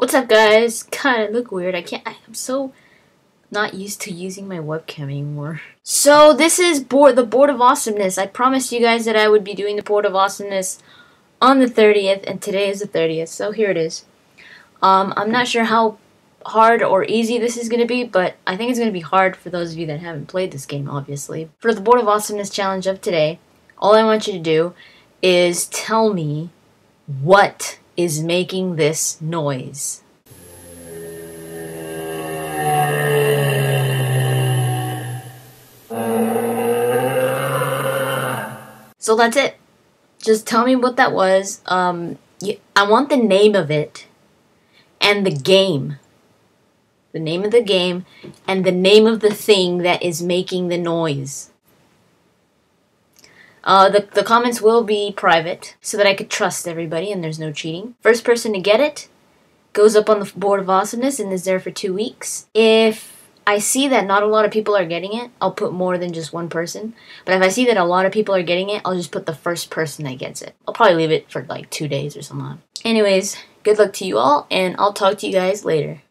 What's up guys? God, I look weird. I can't, I, am so not used to using my webcam anymore. So this is the Board of Awesomeness. I promised you guys that I would be doing the Board of Awesomeness on the 30th, and today is the 30th, so here it is. Um, I'm not sure how hard or easy this is going to be, but I think it's going to be hard for those of you that haven't played this game, obviously. For the Board of Awesomeness challenge of today, all I want you to do is tell me what is making this noise. So that's it. Just tell me what that was. Um, I want the name of it and the game. The name of the game and the name of the thing that is making the noise. Uh, the, the comments will be private so that I could trust everybody and there's no cheating. First person to get it goes up on the board of awesomeness and is there for two weeks. If I see that not a lot of people are getting it, I'll put more than just one person. But if I see that a lot of people are getting it, I'll just put the first person that gets it. I'll probably leave it for like two days or something. Anyways, good luck to you all, and I'll talk to you guys later.